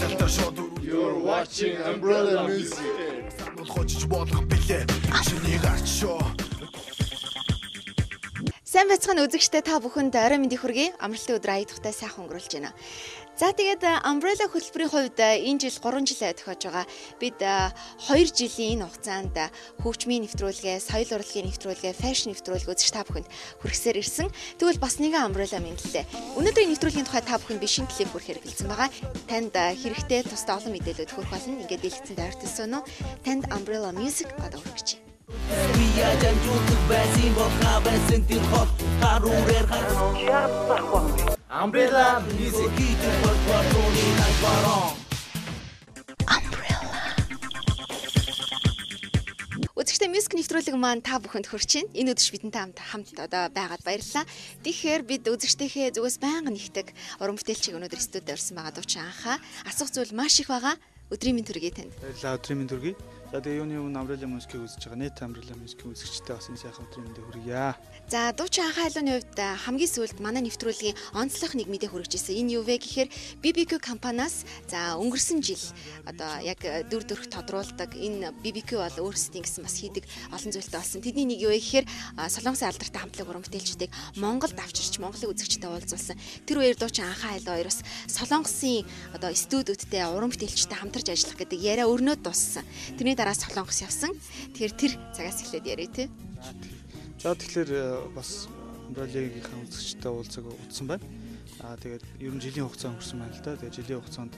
талтар шууд You're watching Umbrella Music. бол хочж болох билээ чиний гарч шоо Сайн байцгаана үзэгчтэй та бүхэнд орой мэндийг хүргэе. Амралтын өдөр аядахтай сайхан өнгөрүүлж байна. За тэгээд Umbrella хөтөлбөрийн хувьд энэ жил 3 жилээ тохиож байгаа. Бид 2 жилийн энэ хугацаанд хөгжмийн нэвтрүүлгээ, соёл урлагийн нэвтрүүлгээ, фэшн нэвтрүүлэг үзэж та бүхэнд хүргэсээр ирсэн. Тэгвэл бас нэгэн Umbrella мэдлээ. Өнөөдрийн нэвтрүүлгийн тухай та бүхэнд бишин клип хүрэхээр бэлдсэн байгаа. Танд хэрэгтэй тусдаа олон мэдээлэлүүд хүрэх болно. Ингээд дэлгэцэн дайртсан уу? Танд Umbrella Music одоо хүргэж байна. Биядан жутг байсан бохна байсан тэр хот харуурэр хар Umbrella Music. Кит портфолио най барон Үзэгчтэй мьюзик нэвтрүүлэг маань та бүхэнд хүрч байна. Энэ өдөр бидэнтэй хамт хамт одоо байгаад баярлалаа. Тэгэхээр бид үзэгчтэйхээ зүгээс байнга нэгдэг уран бүтээлчийг өнөөдөр студид орсон байгаа дуучин анхаа. Асуух зүйл маш их байгаа. Өдрийн минь төргий танд. Баярлалаа өдрийн мэнд хүргэе. За тэгээ юуны өмнө Umbrella Music-ийг үзэж байгаа. Нийт Umbrella Music-ийн үзэгчтэй бас энэ сайхан өдрийн мэндийг хүргье. За дуучин анхаа айлууны хувьд хамгийн сүүлд манай нэвтрүүлгийн онцлог нэг мэдээ хүргэжсэн. Энэ юу вэ гэхээр BBQ компаниас за өнгөрсөн жил одоо яг дүр төрх тодруулдаг энэ BBQ бол өөрсдийн гэсэн бас хийдэг олон зүйлтэй болсон. Тэдний нэг юу вэ гэхээр Солонгосын алдартай хамтлаг уран бүтээлчдийг Монголд авчирч Монголын үзэгчтэй уулзуулсан. Тэр хоёр дуучин анхаа айлуу хоёр бас Солонгосын одоо студиудтэй уран бүтээлчтэй хамтарч ажиллах гэдэг яриа өрнөд дууссан. Тэрний дараа Солонгос явсан. Тэгэхээр тэр цагаас эхлээд яриа тий. За тэгэхээр э, бас Umbrella-гийн үзэгчтэй уулзаг утсан байна. Аа тэгээд ер нь жилийн хугацаа өнгөрсөн байна л да. Тэгээд жилийн хугацаанд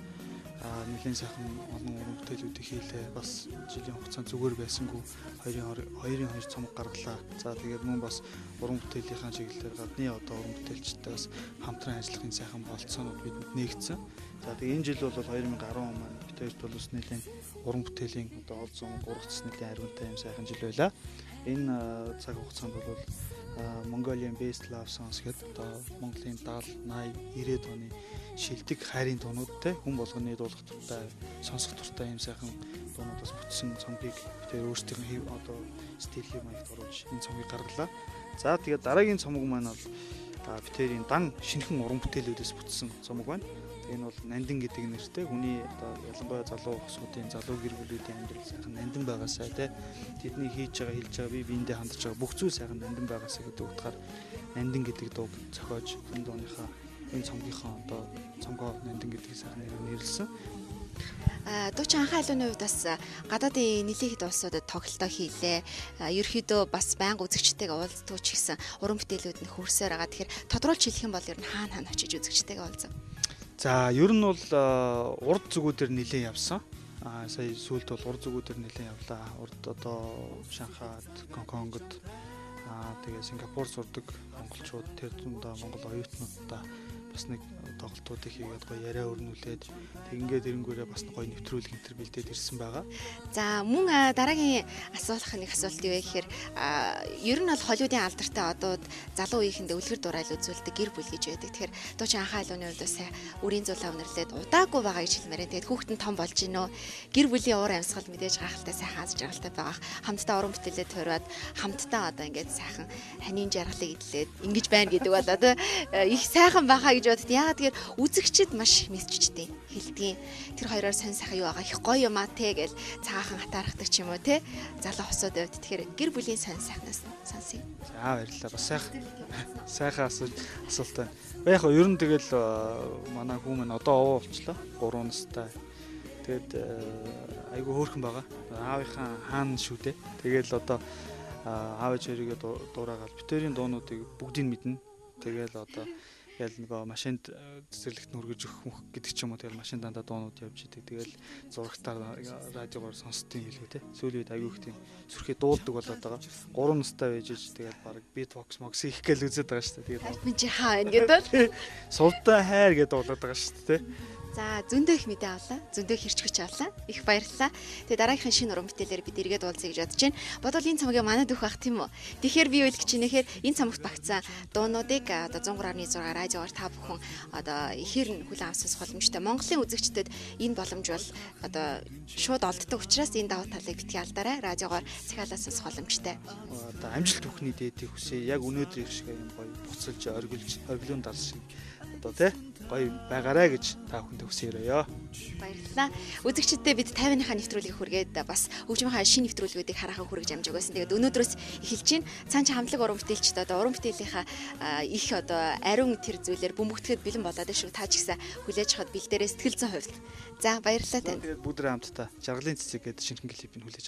аа нэлээд сайхан олон уран бүтээлүүдийг хийлээ. Бас жилийн хугацаанд зүгээр байсангүй хоёрын хор- хоёрын хоёр цомог гаргалаа. За тэгээд мөн бас уран бүтээлийнхаа чиглэлээр гадны одоо уран бүтээлчтэй бас хамтран ажиллахын сайхан болцоонууд бидэнд нэгдсэн. За тэгээд энэ жил бол 2010 он маань хоёрт бол бас нэлээд уран бүтээлийн одоо ол зам гурвц нэлээд ариунтай юм сайхан жил байлаа. Энэ цаг хугацаанд бол Mongolian Best Love Songs гэдэг одоо Монголын 70, 80, 90-ад оны шилдэг хайрын дуунууд те хүн болгоны дуулах туртай сонсох туртай юм сайхан дуунуудаас бүтсэн цомгийг бид өөрсдийн хэв одоо стилийн маягт оруулж энэ цомгийг гаргалаа. За тэгээд дараагийн цомог маань бол битэрийн дан шинэхэн уран бүтээлүүдээс бүтсэн цомог байна. Энэ бол нандин гэдэг нэртэй хүний одоо ялангуяа залуу хосуудын залуу гэр бүлүүдийн амьдрал сайхан нандин байгаасаа те тэдний хийж байгаа хэлж байгаа бие биендээ хандж байгаа бүх зүйл сайхан нандин байгаасаа гэдэг утгаар нандин гэдэг дууг зохиож энэ дууныхаа энэ цомгийнхаа одоо цомгоо нандин гэдэг сайхан нэрээр нэрлсэн. Дуучин анхаа айлууны хувьд бас гадаадын нэлээд хэд улсуудад тоглолтоо хийлээ. А, Ерөөхдөө бас байнга үзэгчтэйгээ уулздаг ч гэсэн уран бүтээлүүд нь хөрсөөр байгаа. Тэгэхээр тодруулж хэлэх юм бол ер нь хаана хаана очиж үзэгчтэйгээ уулзав. За ер нь бол а, урд зүгүүдээр нилээ явсан. Аа сая сүүлд бол урд зүгүүдээр нилээ явлаа. Урд одоо Шанхайд, Гонконгод аа тэгээ Сингапур сурдаг монголчууд тэр дундаа монгол оюутнуудтай бас нэг тоглолтуудыг хийгээд гоё яриа өрнүүлээд тэг ингээд эрэнгүүрээ бас гоё нэвтрүүлэг энэ төр бэлдээд ирсэн байгаа. За мөн дараагийн асуулах нэг асуулт юу вэ гэхээр ер нь бол Холливуудын алдартай одууд залуу үеийнхэндээ үлгэр дурайл үзүүлдэг гэр бүл гэж байдаг. Тэгэхээр дуучин анхаа айлууны хувьд бас үрийн зулаа өнөрлөөд удаагүй байгаа гэж хэлмээрээ. Тэгээд хүүхэд нь том болж гинөө. Гэр бүлийн уур амьсгал мэдээж гахалтай сайхан аз жаргалтай байгаа. Хамтдаа уран бүтээлээ төрөөд хамтдаа одоо ингээд сайхан ханийн жаргалыг идлээд ингэж байна гэдэг бол одоо их сайхан байхаа гэж боддог. Яагаад тэгэхээр үзэгчд маш мэдчихдээ хэлдгийн. Тэр хоёроор сонь сайхан юу байгаа их гоё юм а те гэл цаахан хатаархдаг ч юм уу те. Залуу хосоод байвд. Тэгэхээр гэр бүлийн сонь сайхнаас сонсъё. За баярлалаа. Бас сайхан сайхан асуулт асуулт байна. Яг хөө ер нь тэгэл э, манай хүмүүс одоо овоо болчлоо. 3 настай. Тэгээд э, айгүй хөөрхөн байгаа. Аавынхаа хаана шүү дээ. Тэгэл одоо э, аав ээж хоёрыгээ ду- дуурайгаад битэрийн дуунуудыг бүгдийг мэднэ. Тэгэл одоо ял нөгөө машинд э, цэцэрлэгт нүргэж өгөх мөх гэдэг ч юм уу тэгэл машин дандаа дуунууд явж идэг. Тэгэл зурагтаар радиогоор сонсдсон юм хэлгүй те. Сүүлийн үед айгүй их тийм сүрхээ дуулдаг болоод байгаа. 3 настай байж иж тэгэл баг битбокс мокс их гээл үзээд байгаа шүү дээ. Тэгээд Min чи хаа ингээд бол сулдаа хайр гэдээ дуулаад байгаа шүү дээ. За зөндөө их мэдээ авлаа. Зөндөө хэрчгэж авлаа. Их баярлалаа. Тэгээ дараагийнхын шинэ уран бүтээлээр бид эргээд уулзъя гэж бодож байна. Бодвол энэ цомгийн манад өгөх бах тийм үү? Тэгэхээр би чинь нэхэр энэ цомогт багцсан дуунуудыг одоо 103.6 радиогоор та бүхэн одоо эхээр нь хүлээн сонсох боломжтой. Монголын үзэгчдэд энэ боломж бол одоо шууд олддог учраас энэ давуу талыг битгий алдаарай. Радиогоор цахиалаас сонсох боломжтой. Одоо амжилт бүхний дээдийг хүсье. Яг өнөөдөр их шиг юм гоё буцалж оргилж оргилуун дарс шиг одоо тий гоё байгаарэ гэж та бүхэндээ хүсээрээ. Баярлалаа. Үзэгчдээ бид 50-ныхаа нэвтрүүлгийг хүргээд бас хөгжмийнхаа шинэ нэвтрүүлгүүдийг харахаа хүргэж амжиг байсан. Тэгээд өнөөдрөөс эхэлж чинь цаан чи хамтлаг уран бүтээлчд одоо уран бүтээлийнхаа их одоо ариун тэр зүйлээр бөмбөгдөхөд бэлэн болоод шүү. Та ч гэсэн хүлээж хад бэлдээрээ сэтгэл зүйн хувьд. За баярлалаа танд. Тэгээд бүгд хамтдаа жаргалын цэцэг гэдэг шинхэн клипийг хүлээж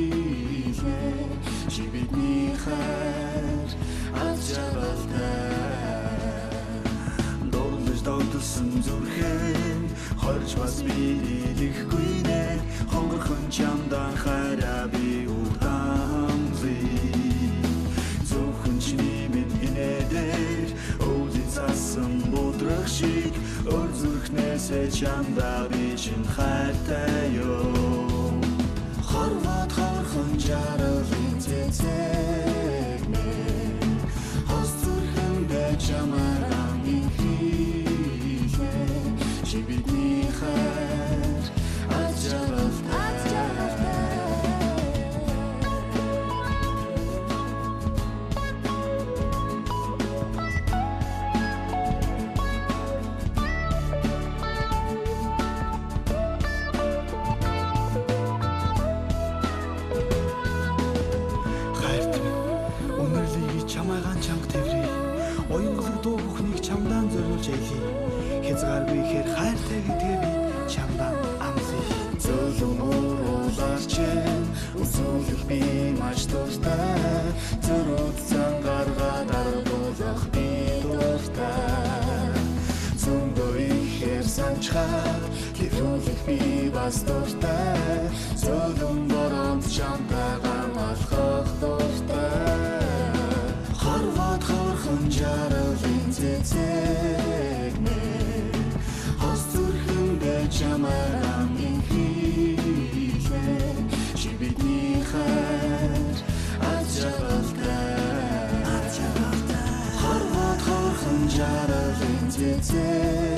чамдаа би чин хайртай ёо Хорвоод хорхон жаргалын цэцэг Оюнглог дуу бүхнийг чамдаан зориулж ялий. Хязгааргүй ихээр хайртай гэдгээ би чамдаан амлая. Зөөлөн ууруулаач үзүүлэх би маш дуртай. Зөрүүд цан гаргаад аргуулах би дуртай. Зөндөө ихээр санчхаад Тэврүүлэх би бас дуртай Зөөлөн боромт чамтайгаа жаргалын цэцэг нэ Хос зүрхэндээ чамаар амийн хийлээ Чи бидний хайр аз жаргалтай Хорвоод хорхон жаргалын цэцэг